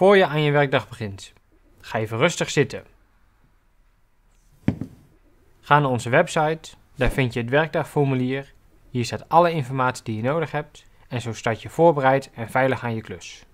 Voor je aan je werkdag begint, ga even rustig zitten. Ga naar onze website, daar vind je het werkdagformulier. Hier staat alle informatie die je nodig hebt en zo start je voorbereid en veilig aan je klus.